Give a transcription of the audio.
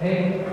Hey.